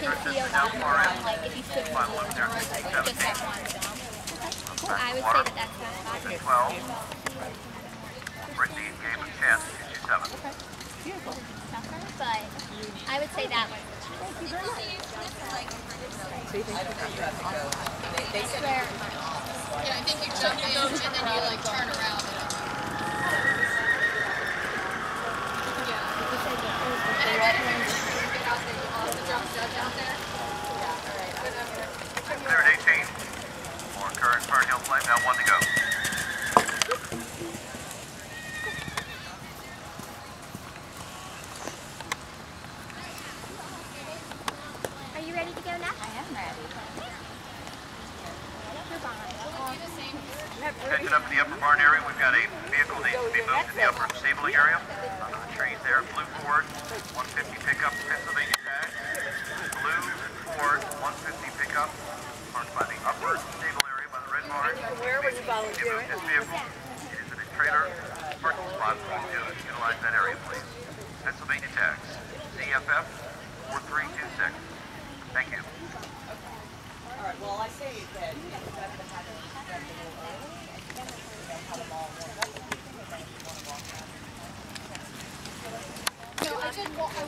can see a lot more, like if you flip the camera, like just that one film. Cool. I would say that that's satisfactory. 12. Brittany, game of 10, issue 7. Beautiful. But I would say that one. Thank you very much. So you think I swear. Yeah, I think you jump in and then you like turn around. And then get out there, you all the jump judge out there. Clear at 18. More current Fern Hill flame, now one to go. Are you ready to go now? I am ready. Attention up in the upper barn area, we've got a vehicle needs to be moved to the upper stabling area. Uh, trees there, blue Ford, 150 pickup, Pennsylvania tag. Blue Ford, 150 pickup, parked by the upper stable area by the red barn. Where was you Give volunteering? this vehicle, it is in a trailer parking spot, please utilize that area, please. Pennsylvania tags, CFF 4326. No, I didn't.